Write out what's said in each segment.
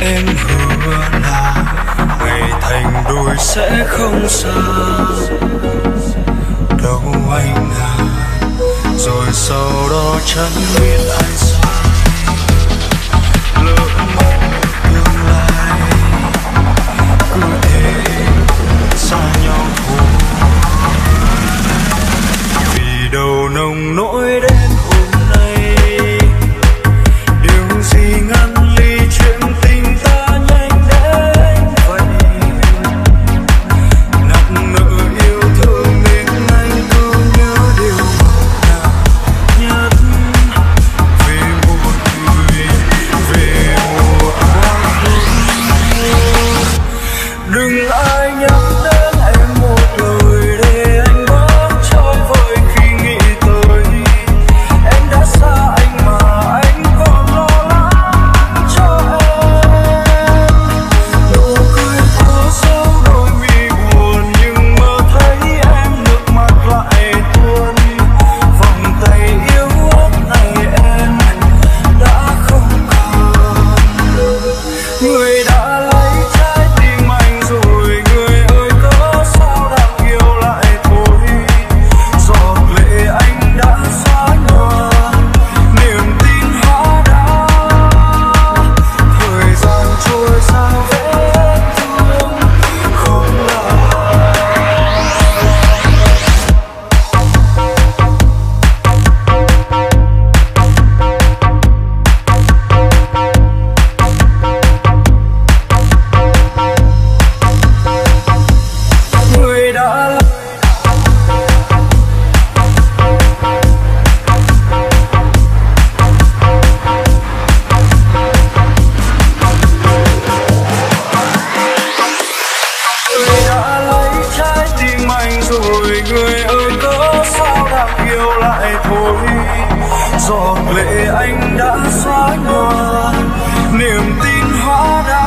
em hứa là ngày thành đôi sẽ không xa. Đâu anh à rồi sau đó chẳng biết ai sao giọt lệ anh đã xóa nhòa, niềm tin hóa đã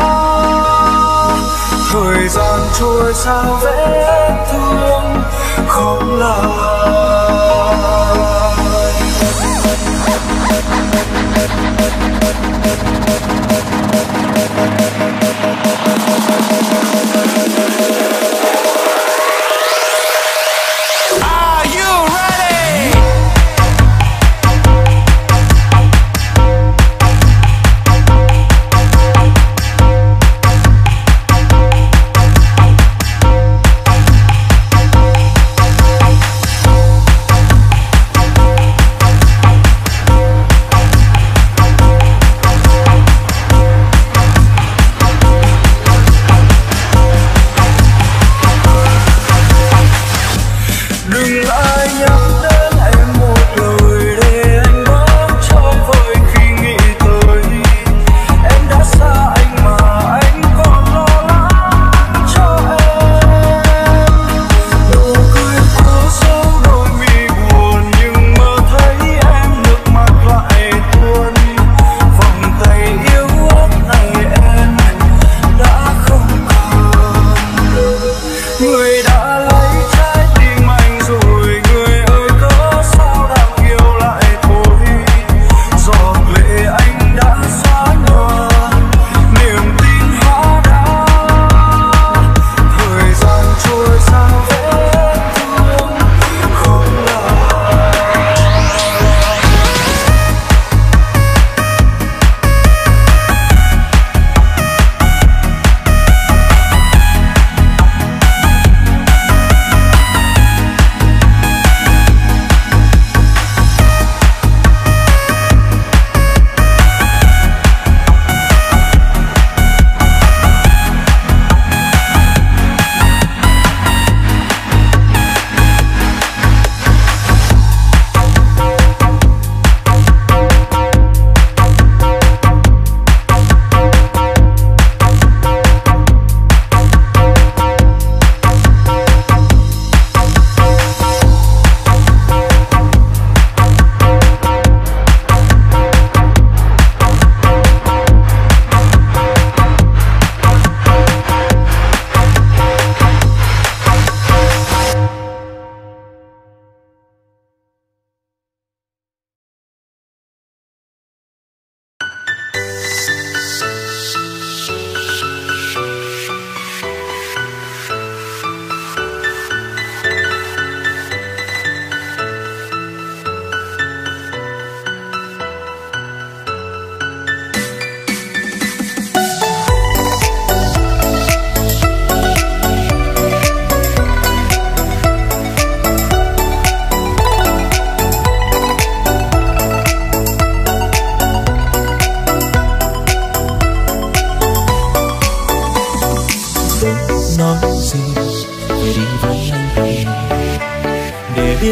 thời gian trôi sao vẽ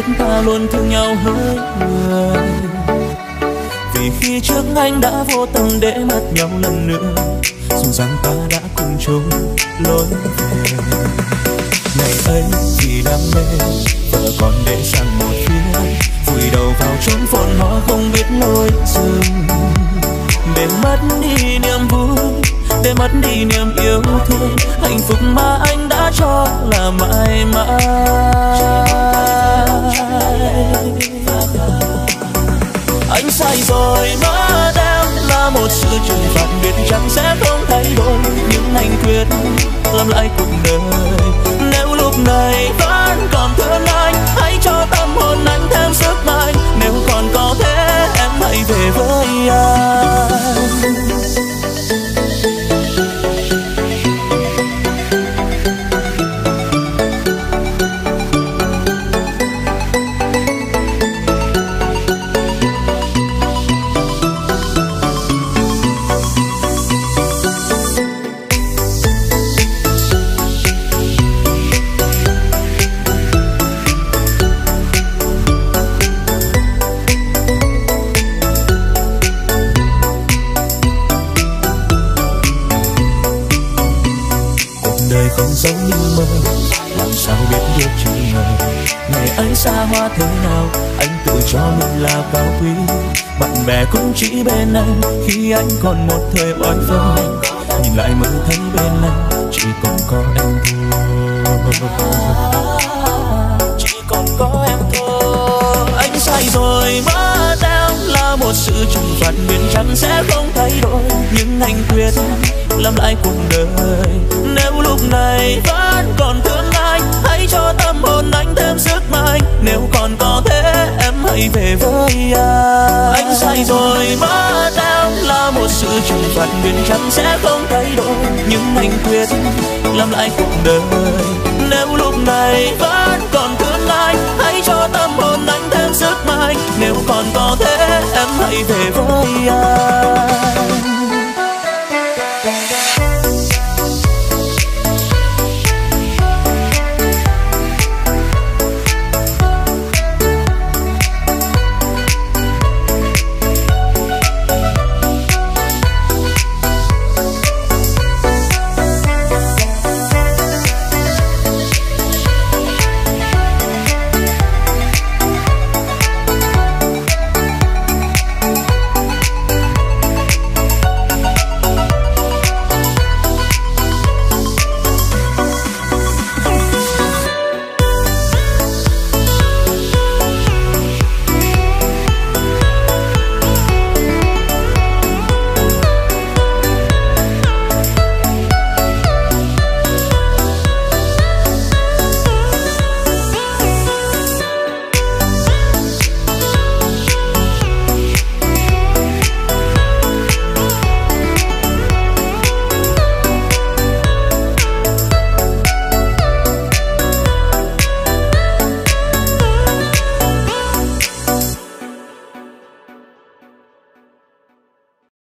biết ta luôn thương nhau hơi người. Vì khi trước anh đã vô tâm để mất nhau lần nữa, dù rằng ta đã cùng chung lối về. Ngày ấy vì đam mê, vợ còn để sang một phía. Vùi đầu vào chốn phồn hoa không biết lối dừng. Để mất đi niềm vui, để mất đi niềm yêu thương, hạnh phúc mà anh đã cho là mãi mãi. Sự trừng phạt biết chẳng sẽ không thay đổi nhưng anh quyết làm lại cuộc đời. Nếu lúc này vẫn còn thương anh, hãy cho tâm hồn anh thêm sức mạnh. Nếu còn có thế, em hãy về với anh. Dẫu như mơ. Làm sao biết được chi ngờ ngày ấy xa hoa thế nào? Anh tự cho mình là cao quý. Bạn bè cũng chỉ bên anh. Khi anh còn một thời oai phong nhìn lại mới thấy bên anh chỉ còn có em thôi. Chỉ còn có em thôi. Anh sai rồi mất một sự trừng phạt miền trắng sẽ không thay đổi. Nhưng anh quyết làm lại cuộc đời. Nếu lúc này vẫn còn thương anh hãy cho tâm hồn anh thêm sức mạnh. Nếu còn có thế, em hãy về với anh anh sai rồi, mất em là một sự trừng phạt miền trắng sẽ không thay đổi. Nhưng anh quyết làm lại cuộc đời. Nếu lúc này vẫn còn cho tâm hồn anh thêm sức mạnh nếu còn có thế, em hãy về với anh.